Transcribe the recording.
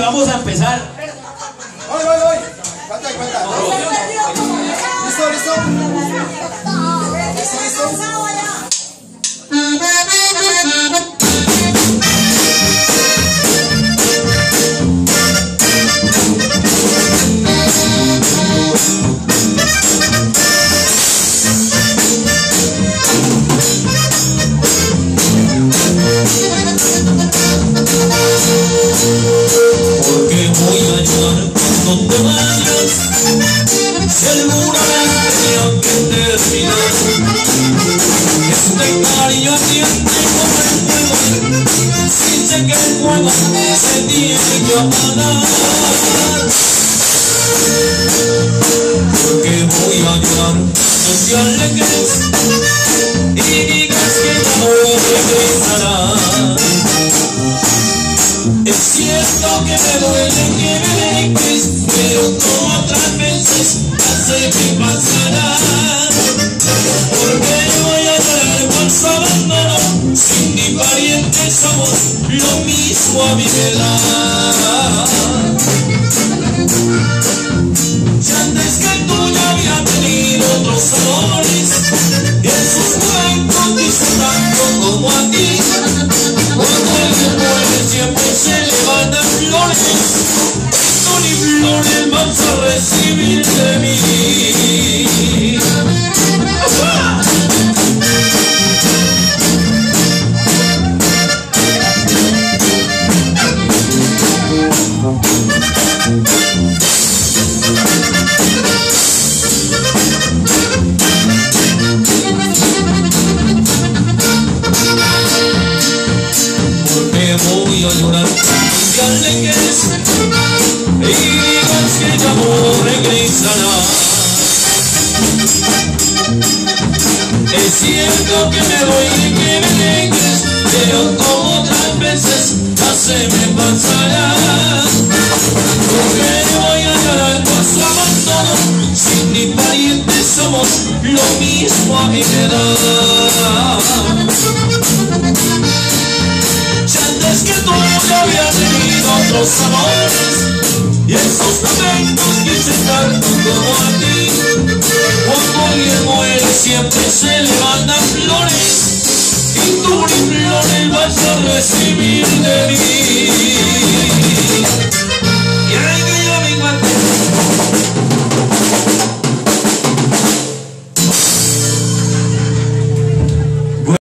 vamos a empezar. Voy, voy, voy. Falta. ¿Listo, listo? ¿Listo, Seguramente tenía que terminar Este cariño ardiente como el fuego sé que el fuego se tiene que apagar Porque voy a llorar cuando te alegres Y digas que no regresarás es cierto que me duele que me dejes, pero como otras ni parientes somos lo mismo a mi edad. Y antes que tú ya había tenido otros amores, voy a llorar y alegres y digas que ya no. Es cierto que me voy y que me dejes, pero como otras veces ya se me pasará. Pero hay nos aman todos, sin ni parientes somos lo mismo a mi edad. Ya antes que tú yo había tenido otros amores, y esos defectos quise tanto como a ti. Cuando alguien muere siempre se levantan flores, y tú ni flores vas a recibir.